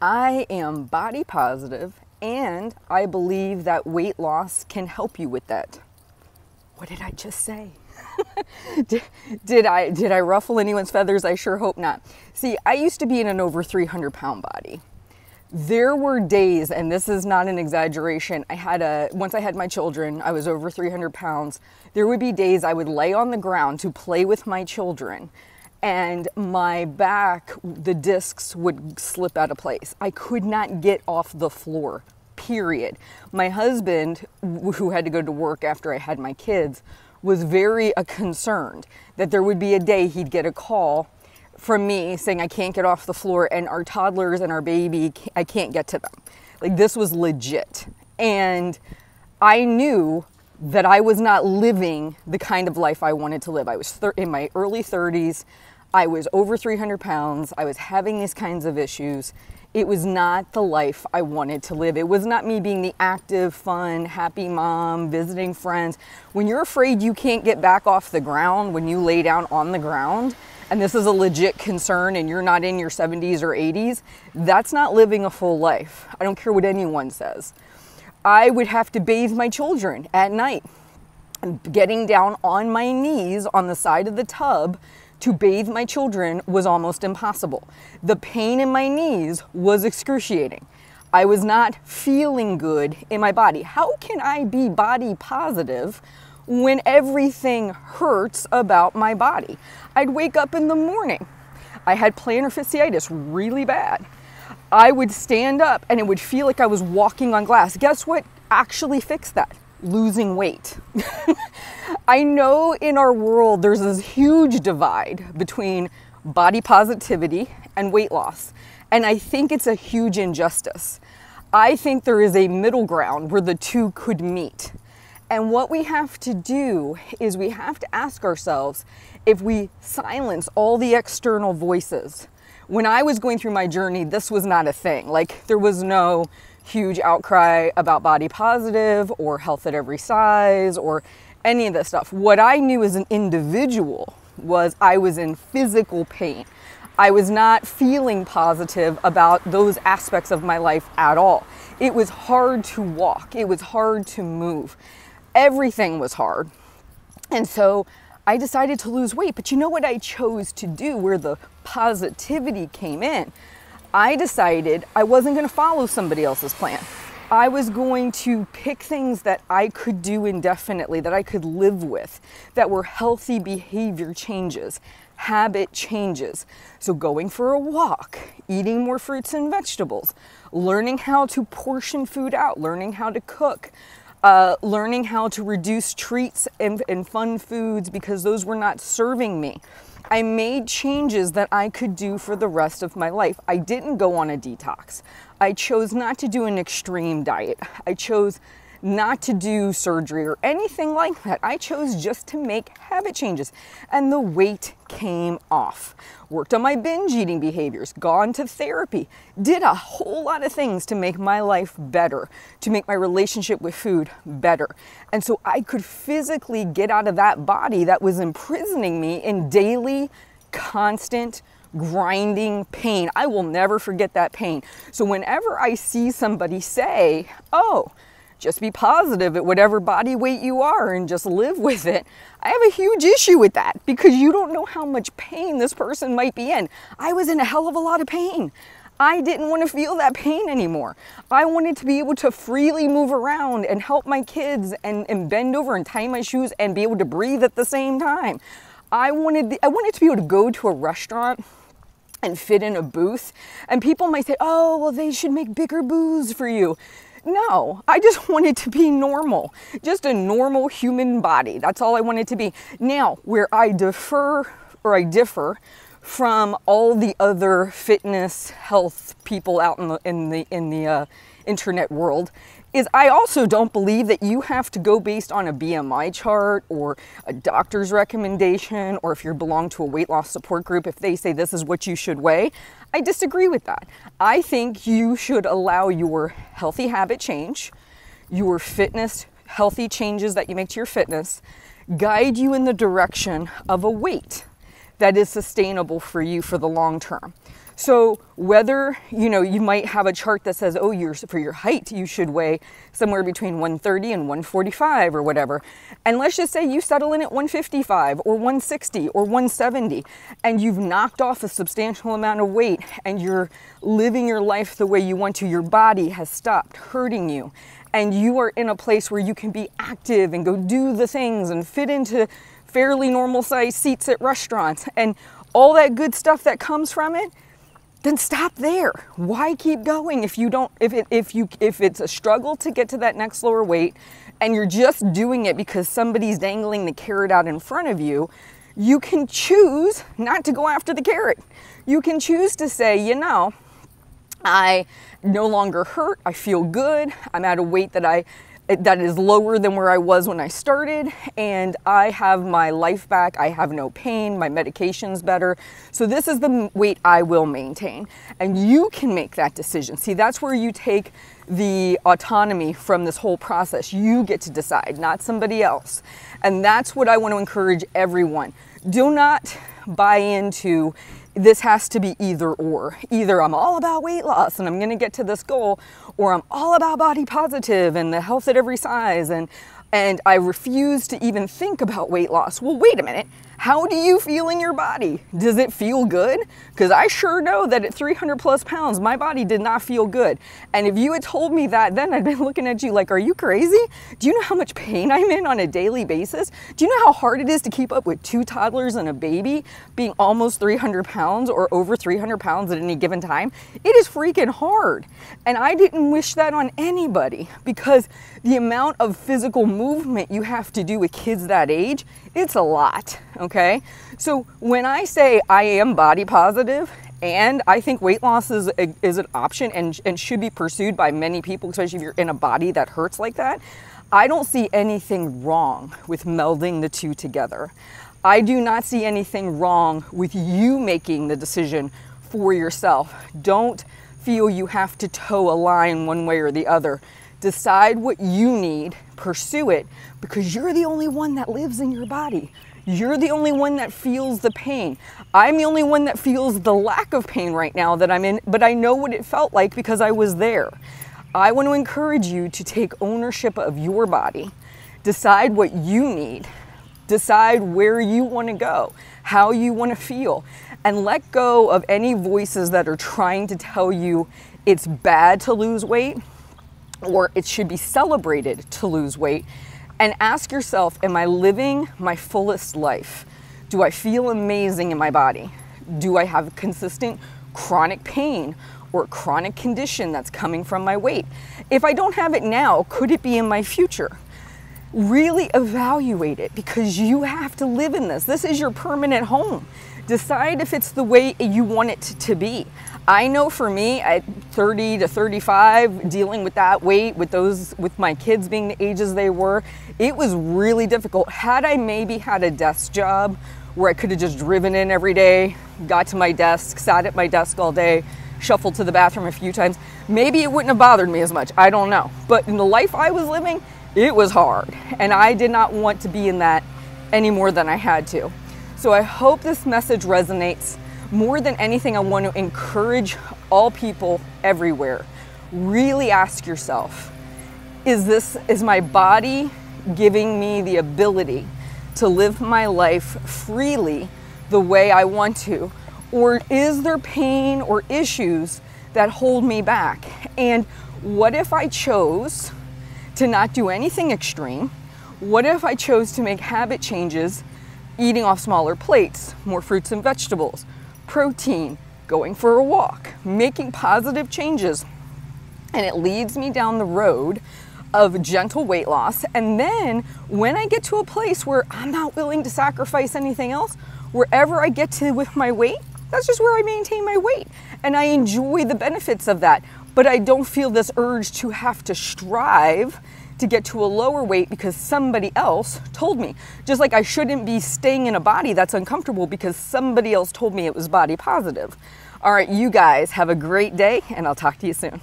I am body positive and I believe that weight loss can help you with that. What did I just say? did, did, I did I ruffle anyone's feathers? I sure hope not. See, I used to be in an over 300 pound body. There were days, and this is not an exaggeration. I had a once I had my children, I was over 300 pounds. There would be days I would lay on the ground to play with my children, and my back, the discs would slip out of place. I could not get off the floor. Period. My husband, who had to go to work after I had my kids, was very uh, concerned that there would be a day he'd get a call from me saying I can't get off the floor and our toddlers and our baby I can't get to them. Like this was legit. And I knew that I was not living the kind of life I wanted to live. I was thir- in my early 30s. I was over 300 pounds. I was having these kinds of issues it was not the life I wanted to live. It was not me being the active, fun, happy mom, visiting friends. When you're afraid you can't get back off the ground when you lay down on the ground, and this is a legit concern and you're not in your 70s or 80s, that's not living a full life. I don't care what anyone says. I would have to bathe my children at night. Getting down on my knees on the side of the tub to bathe my children was almost impossible. The pain in my knees was excruciating. I was not feeling good in my body. How can I be body positive when everything hurts about my body? I'd wake up in the morning. I had plantar fasciitis really bad. I would stand up and it would feel like I was walking on glass. Guess what actually fixed that? losing weight. I know in our world there's this huge divide between body positivity and weight loss, and I think it's a huge injustice. I think there is a middle ground where the two could meet. And what we have to do is we have to ask ourselves if we silence all the external voices. When I was going through my journey, this was not a thing. Like, there was no huge outcry about body positive or health at every size or any of this stuff. What I knew as an individual was I was in physical pain. I was not feeling positive about those aspects of my life at all. It was hard to walk, it was hard to move. Everything was hard. And so I decided to lose weight. But you know what I chose to do where the positivity came in? I decided I wasn't going to follow somebody else's plan. I was going to pick things that I could do indefinitely, that I could live with, that were healthy behavior changes, habit changes. So, going for a walk, eating more fruits and vegetables, learning how to portion food out, learning how to cook, uh, learning how to reduce treats and, and fun foods because those were not serving me. I made changes that I could do for the rest of my life. I didn't go on a detox. I chose not to do an extreme diet. I chose not to do surgery or anything like that. I chose just to make habit changes, and the weight came off. Worked on my binge eating behaviors, gone to therapy, did a whole lot of things to make my life better, to make my relationship with food better. And so I could physically get out of that body that was imprisoning me in daily, constant, grinding pain. I will never forget that pain. So whenever I see somebody say, oh, just be positive at whatever body weight you are and just live with it. I have a huge issue with that because you don't know how much pain this person might be in. I was in a hell of a lot of pain. I didn't want to feel that pain anymore. I wanted to be able to freely move around and help my kids and, and bend over and tie my shoes and be able to breathe at the same time. I wanted, I wanted to be able to go to a restaurant and fit in a booth. And people might say, oh, well, they should make bigger booths for you. No, I just wanted to be normal, just a normal human body. That's all I wanted to be. Now, where I defer or I differ from all the other fitness health people out in the in the in the uh, internet world is I also don't believe that you have to go based on a BMI chart or a doctor's recommendation or if you belong to a weight loss support group if they say this is what you should weigh. I disagree with that. I think you should allow your healthy habit change, your fitness, healthy changes that you make to your fitness, guide you in the direction of a weight that is sustainable for you for the long term. So whether, you know, you might have a chart that says, oh, you're, for your height, you should weigh somewhere between 130 and 145 or whatever. And let's just say you settle in at 155 or 160 or 170 and you've knocked off a substantial amount of weight and you're living your life the way you want to. Your body has stopped hurting you and you are in a place where you can be active and go do the things and fit into fairly normal size seats at restaurants and all that good stuff that comes from it then stop there. Why keep going if you don't if it if you if it's a struggle to get to that next lower weight and you're just doing it because somebody's dangling the carrot out in front of you, you can choose not to go after the carrot. You can choose to say, you know, I no longer hurt, I feel good, I'm at a weight that I that is lower than where I was when I started, and I have my life back. I have no pain, my medication's better. So, this is the weight I will maintain. And you can make that decision. See, that's where you take the autonomy from this whole process. You get to decide, not somebody else. And that's what I want to encourage everyone. Do not buy into this has to be either or. Either I'm all about weight loss and I'm going to get to this goal, or I'm all about body positive and the health at every size and and I refuse to even think about weight loss. Well, wait a minute. How do you feel in your body? Does it feel good? Because I sure know that at 300 plus pounds, my body did not feel good. And if you had told me that, then I'd been looking at you like, are you crazy? Do you know how much pain I'm in on a daily basis? Do you know how hard it is to keep up with two toddlers and a baby being almost 300 pounds or over 300 pounds at any given time? It is freaking hard. And I didn't wish that on anybody because the amount of physical movement you have to do with kids that age, it's a lot, okay? So when I say I am body positive and I think weight loss is, a, is an option and, and should be pursued by many people, especially if you're in a body that hurts like that, I don't see anything wrong with melding the two together. I do not see anything wrong with you making the decision for yourself. Don't feel you have to toe a line one way or the other. Decide what you need, pursue it, because you're the only one that lives in your body. You're the only one that feels the pain. I'm the only one that feels the lack of pain right now that I'm in, but I know what it felt like because I was there. I want to encourage you to take ownership of your body, decide what you need, decide where you want to go, how you want to feel, and let go of any voices that are trying to tell you it's bad to lose weight or it should be celebrated to lose weight. And ask yourself, am I living my fullest life? Do I feel amazing in my body? Do I have consistent chronic pain or chronic condition that's coming from my weight? If I don't have it now, could it be in my future? Really evaluate it because you have to live in this. This is your permanent home. Decide if it's the way you want it to be. I know for me at 30 to 35, dealing with that weight, with those, with my kids being the ages they were, it was really difficult. Had I maybe had a desk job where I could have just driven in every day, got to my desk, sat at my desk all day, shuffled to the bathroom a few times, maybe it wouldn't have bothered me as much. I don't know. But in the life I was living, it was hard. And I did not want to be in that any more than I had to. So I hope this message resonates more than anything, I want to encourage all people everywhere. Really ask yourself, is this, is my body giving me the ability to live my life freely the way I want to? Or is there pain or issues that hold me back? And what if I chose to not do anything extreme? What if I chose to make habit changes, eating off smaller plates, more fruits and vegetables, protein, going for a walk, making positive changes. And it leads me down the road of gentle weight loss. And then when I get to a place where I'm not willing to sacrifice anything else, wherever I get to with my weight, that's just where I maintain my weight. And I enjoy the benefits of that. But I don't feel this urge to have to strive to get to a lower weight because somebody else told me. Just like I shouldn't be staying in a body that's uncomfortable because somebody else told me it was body positive. All right, you guys have a great day, and I'll talk to you soon.